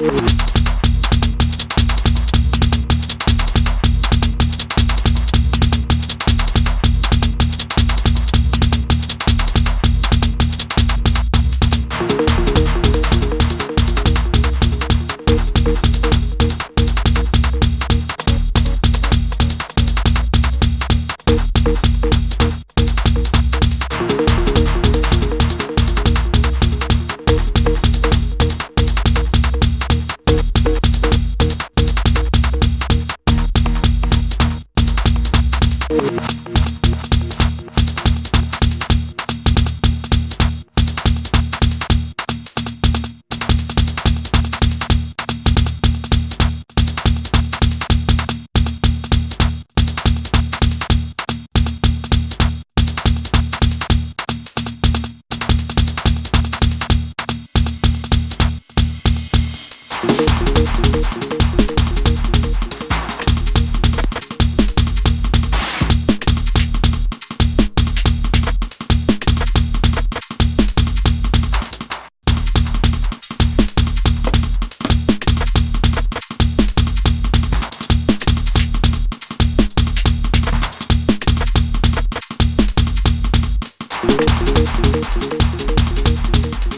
Thank you. Thank Thank you.